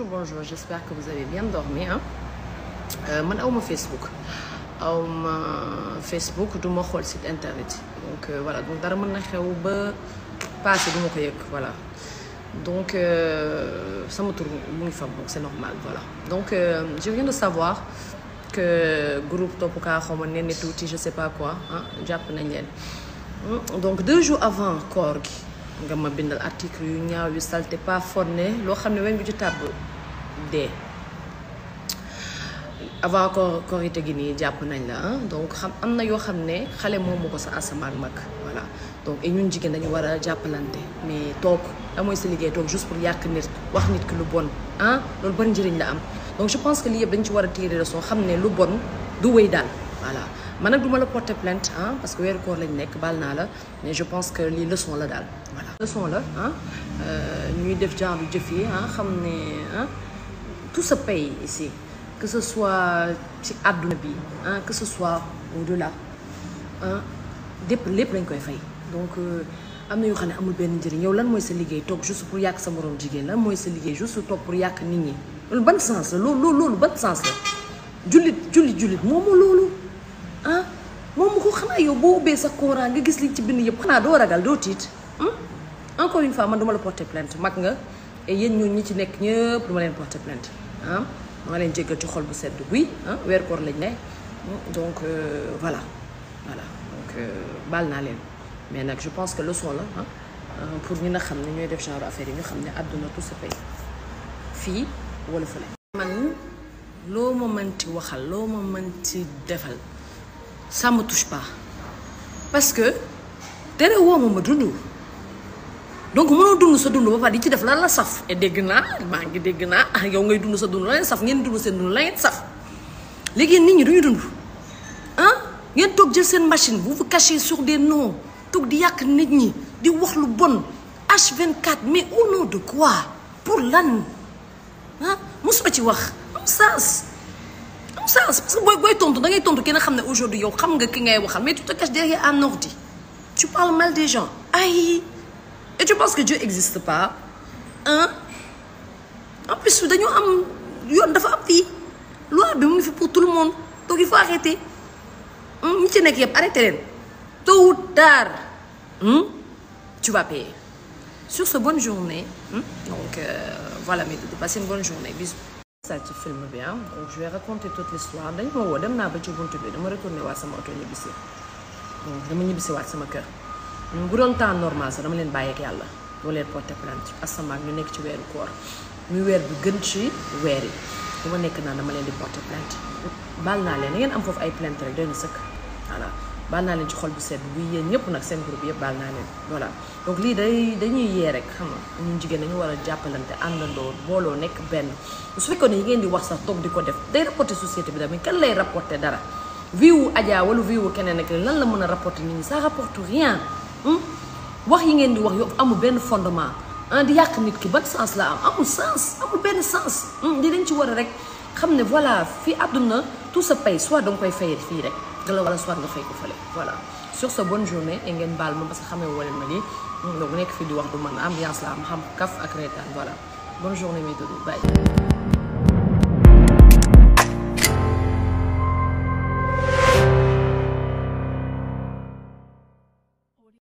bonjour j'espère que vous avez bien dormi ah man awma Facebook. Awma Facebook du ma xool site internet donc euh, voilà donc dara mën na xew ba passé du ma voilà. Donc euh, sama tur mu ngi donc c'est normal voilà. Donc euh, je viens de savoir que groupe Topp Kaa xaw ma Néné Tuuti je sais pas quoi nañ leen. Donc deux jours avant koor gi nga ma bindal article yu ñaaw yu salte pas forné loo xam ne weñ bu ci tàbb dee. Avant koor korite gi nii jàpp nañ la donc xam am na yoo xam ne xale moomu ko sa asamaan mag voilà. Donc et ñun jigéen dañu war a jàppalante. Mais toog da mooy sa liggéey? Toog juste pour yàq nit wax nit ki lu bon ah loolu ban njëriñ la am? Donc je pense que lii yëpp dañ ci war a tirer leçon xam ne lu bon du wéy daal voilà. Man nag du ma la porter plainte ah parce que weeru koor lañ nekk baal mais je pense que lii leçon la daal voilà. Leçon la ah ñuy def genre jëf yi ah tout se paye ici que ce soit que ce soit au-delà donc am benn njëriñ. Yow lan mooy juste pour yàq sa juste pour yàq nit sens ban sens ah doo tiit. Encore une fois porter plainte. Et porter plainte. Ah ah ne. Donc euh, voilà. Voilà. Donc leen. Mais je pense que leçon la ah pour ñi nga xam ne ñooy def genre affaire yi ñu xam ne àdduna tout se paye. Man loo ma ça me touche pas. Parce que tere woo ma ma dund. Donc mënoo dund sa dund ba pare di ci def lan la saf. Et dégg naa maa ngi dégg naa. Ah yow ngay dund sa dund la leen saf ngeen dund seen dund la ngeen saf. Léegi nit ñi duñu dund. Ah ngeen toog jël seen machine bu vous cachez sur des noms toog di yàq nit ñi di wax lu bon. H24 mais au nom de quoi? Pour lan? Ah mosuma ci wax. Am sens sens. Parce que booy booy tontu da ngay tontu ki nga xam aujourd'hui yow xam nga ki ngay waxal mais tu te caches derrière un ordi. Tu parles mal des gens. Ay et tu penses que Dieu existe pas? Hein? En plus dañoo am yoon dafa am fii. Loi bi mu ngi fi pour tout le monde. Donc il faut arrêter. Ñi ci nekk yëpp arrêter leen. Tôt ou tard tu vas payer. Sur ce bonne journée. Donc euh, voilà mais de passer une bonne journée. Bisous ça ci film bi ah. Donc je vais raconter l'histoire. Dañ ma dem naa ba ci bunt bi dama retourné waat sama oto ñibbisi. Donc dama ñibbisi waat sama kër. Bu doon temps normal sax dama leen bàyyeek yàlla. Doo leen porter plainte asamaan ñu nekk ci weeru koor. Muy weer bi gën ci weer yi. Dama nekk naa dama leen di porter plainte. Baal naa leen da ngeen am foofu ay plainte rek doy na sëkk. Baal naa leen ci xol bu sedd bi. Yéen ñëpp nag seen groupe yëpp naa leen. Voilà. Donc lii day dañuy yee rek xam nga. Ñun jigéen dañu war a jàppalante àndandoo booloo nekk benn. Su ne yi ngeen di wax sax toog di ko def day rapporter société bi kan lay rapporter dara. Wala keneen ak lan la mën a rapporter nit ñi? Ça rapporte rien. Wax yi ngeen di fondement. Ah di yàq nit ki ban sens la am? Amul sens. Sens. Rek xam ne voilà fii àdduna tout se paye. Soit danga koy fayee fii rek nga la wala soit nga fay ko fële. Voilà. Sur ce bonne journée et ngeen baal ma parce que xamee leen ma lii. Donc bu nekk fii di wax du man ambiance la am xam kaf ak reetaan voilà. Bonne journée mes doudous. Bye